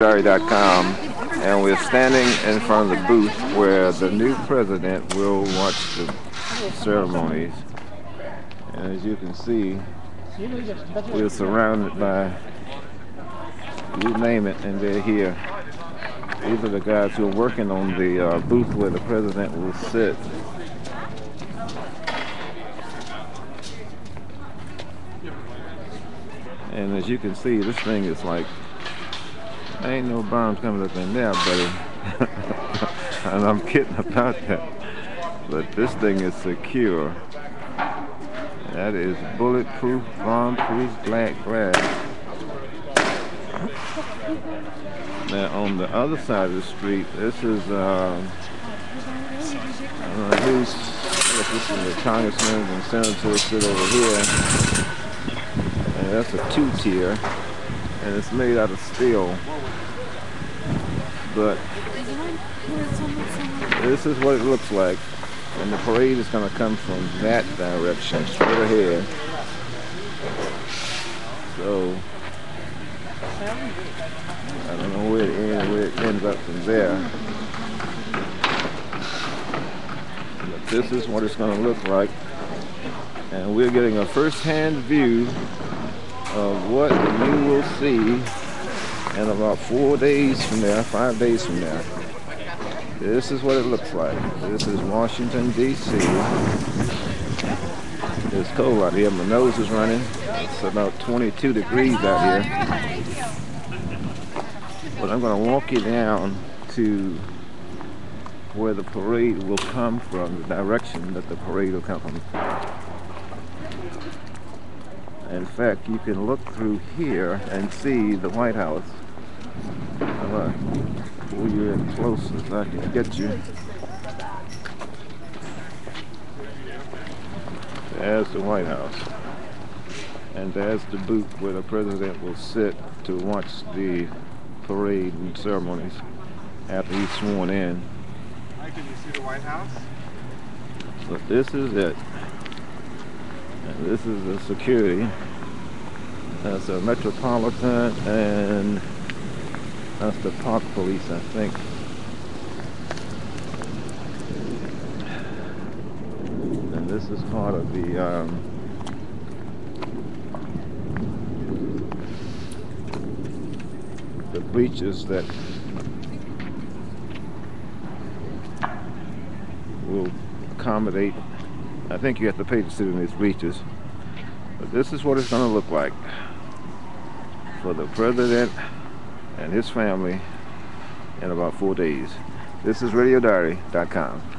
Diary.com and we're standing in front of the booth where the new president will watch the ceremonies. And as you can see, we're surrounded by, you name it, and they're here. These are the guys who are working on the uh, booth where the president will sit. And as you can see, this thing is like ain't no bombs coming up in there, buddy. and I'm kidding about that. But this thing is secure. That is bulletproof, bomb-proof black glass. Now on the other side of the street, this is uh, who's this is the congressman and senators sit over here. And that's a two-tier and it's made out of steel. But this is what it looks like. And the parade is going to come from that direction, straight ahead. So, I don't know where it ends, where it ends up from there. But this is what it's going to look like. And we're getting a first-hand view of what you will see in about four days from there, five days from there. This is what it looks like. This is Washington, D.C. It's cold out here. My nose is running. It's about 22 degrees out here. But I'm going to walk you down to where the parade will come from, the direction that the parade will come from. In fact, you can look through here and see the White House. I'm gonna pull you in close as I can get you. There's the White House. And there's the booth where the president will sit to watch the parade and ceremonies after he's sworn in. Hi, can you see the White House? But this is it. And this is the security. That's a Metropolitan and that's the Park Police, I think. And this is part of the um, the bleachers that will accommodate I think you have to pay to sit in these bleachers. But this is what it's going to look like for the president and his family in about four days. This is RadioDiary.com.